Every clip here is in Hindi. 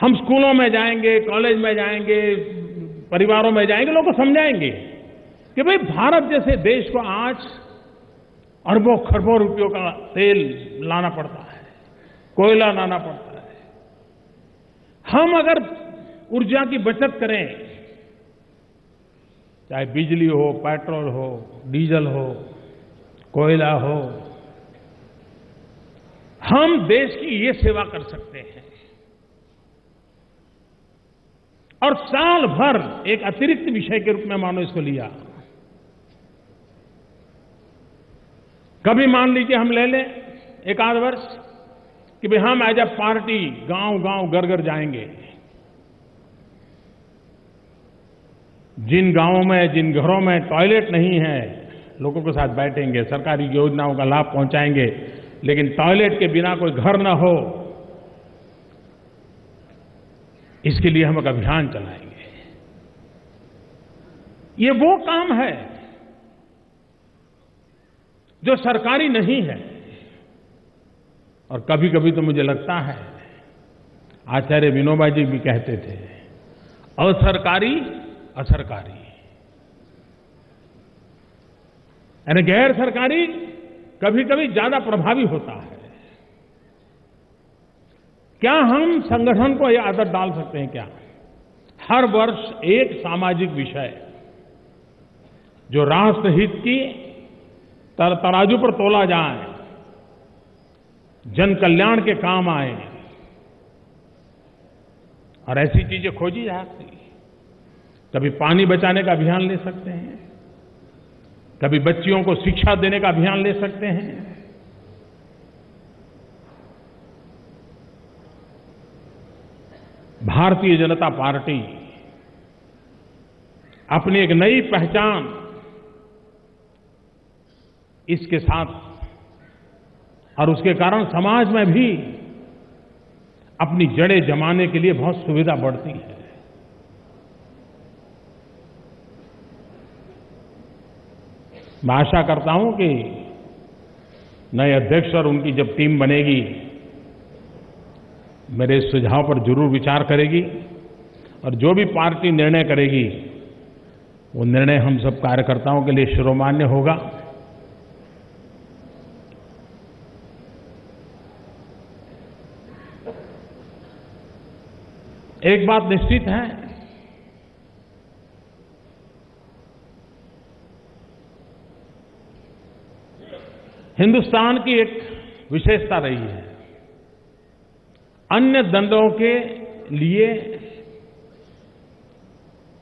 हम स्कूलों में जाएँगे, कॉलेज में जाएँगे, परिवारों में जाएँगे, लोगों को समझाएँगे कि भाई भारत जैसे देश को आज अरबों खरबों रुपयों का तेल लाना पड़ता है, कोयला लाना पड़ता है। हम अगर ऊर्जा की बचत करें, चाहे बिजली हो, पेट्रोल हो, डीजल हो, कोयला हो, हम देश की ये सेवा कर सकते हैं। और साल भर एक अतिरिक्त विषय के रूप में मानो इसको लिया। कभी मान लीजिए हम ले लें एक आध वर्ष कि भाई हम एज अ पार्टी गाँव गाँव घर घर जाएँगे। जिन गाँवों में, जिन घरों में टॉयलेट नहीं है, लोगों के साथ बैठेंगे, सरकारी योजनाओं का लाभ पहुंचाएँगे, लेकिन टॉयलेट के बिना कोई घर ना हो। इसके लिए हम एक अभियान चलाएँगे। ये वो काम है जो सरकारी नहीं है। और कभी कभी तो मुझे लगता है, आचार्य विनोबा जी भी कहते थे, असरकारी असरकारी। यानी गैर सरकारी कभी कभी ज़्यादा प्रभावी होता है। क्या हम संगठन को यह आदत डाल सकते हैं क्या? हर वर्ष एक सामाजिक विषय जो राष्ट्रहित की तर, तराजू पर तोला जाए जन कल्याण के काम आए और ऐसी चीज़ें खोजी जा सकती कभी पानी बचाने का अभियान ले सकते हैं कभी बच्चियों को शिक्षा देने का अभियान ले सकते हैं। भारतीय जनता पार्टी अपनी एक नई पहचान इसके साथ और उसके कारण समाज में भी अपनी जड़ें जमाने के लिए बहुत सुविधा बढ़ती है। मैं आशा करता हूँ कि नए अध्यक्ष और उनकी जब टीम बनेगी मेरे सुझाव पर ज़रूर विचार करेगी और जो भी पार्टी निर्णय करेगी, वो निर्णय हम सब कार्यकर्ताओं के लिए शिरोमान्य होगा। एक बात निश्चित है, हिंदुस्तान की एक विशेषता रही है। अन्य दंडों के लिए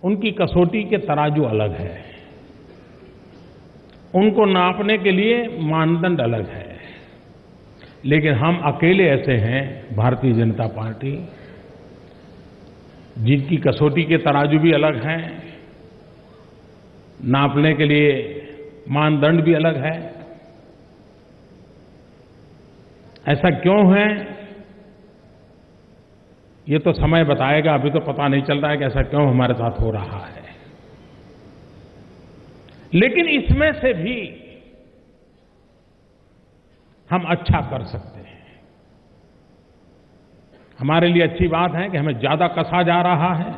उनकी कसौटी के तराजू अलग है। उनको नापने के लिए मानदंड अलग है। लेकिन हम अकेले ऐसे हैं, भारतीय जनता पार्टी, जिनकी कसौटी के तराजू भी अलग हैं, नापने के लिए मानदंड भी अलग है। ऐसा क्यों है? ये तो समय बताएगा, अभी तो पता नहीं चल रहा है कि ऐसा क्यों हमारे साथ हो रहा है। लेकिन इसमें से भी हम अच्छा कर सकते हैं। हमारे लिए अच्छी बात है कि हमें ज़्यादा कसा जा रहा है।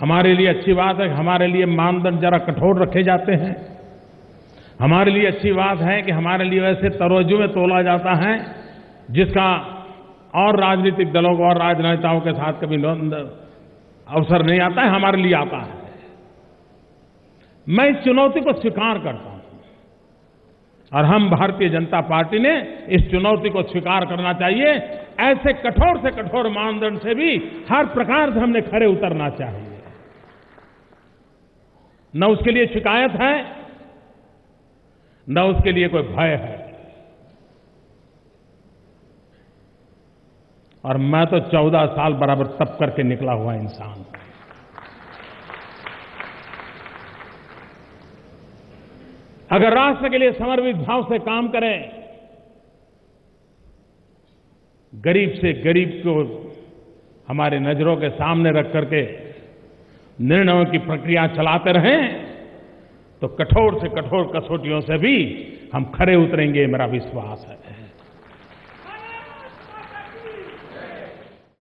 हमारे लिए अच्छी बात है कि हमारे लिए मानदंड जरा कठोर रखे जाते हैं। हमारे लिए अच्छी बात है कि हमारे लिए वैसे तरोजू में तोला जाता है, जिसका और राजनीतिक दलों को और राजनेताओं के साथ कभी अवसर नहीं आता है, हमारे लिए आता है। मैं इस चुनौती को स्वीकार करता हूँ। और हम भारतीय जनता पार्टी ने इस चुनौती को स्वीकार करना चाहिए। ऐसे कठोर से कठोर मानदंड से भी हर प्रकार से हमने खड़े उतरना चाहिए। न उसके लिए शिकायत है, न उसके लिए कोई भय है। और मैं तो चौदह साल बराबर तप करके निकला हुआ इंसान। अगर राष्ट्र के लिए समर्पित भाव से काम करें, गरीब से गरीब को हमारे नज़रों के सामने रख करके निर्णयों की प्रक्रिया चलाते रहें तो कठोर से कठोर कसौटियों से भी हम खड़े उतरेंगे मेरा विश्वास है।